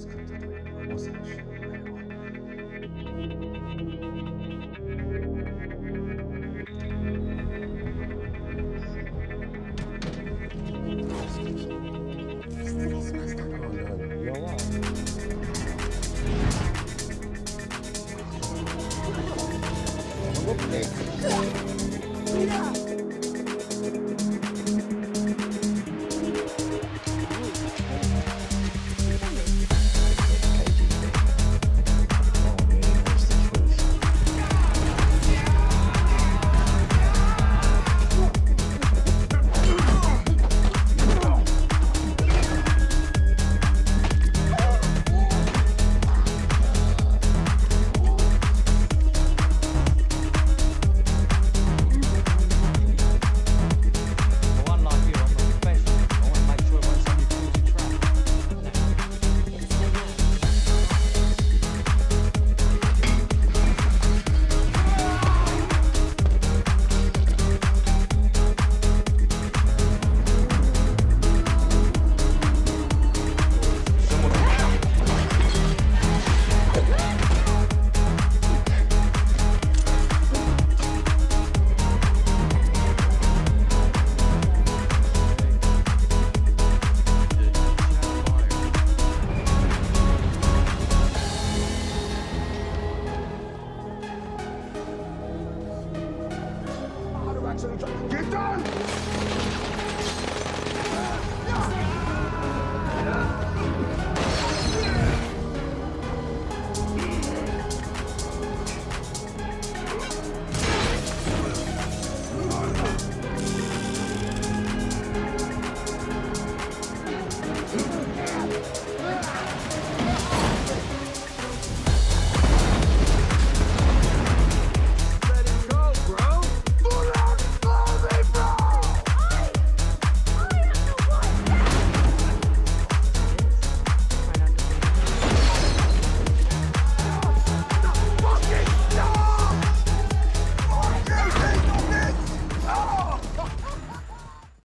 disconnected or wasn't sure where it was. 失礼しました。Look, Nick. Get down!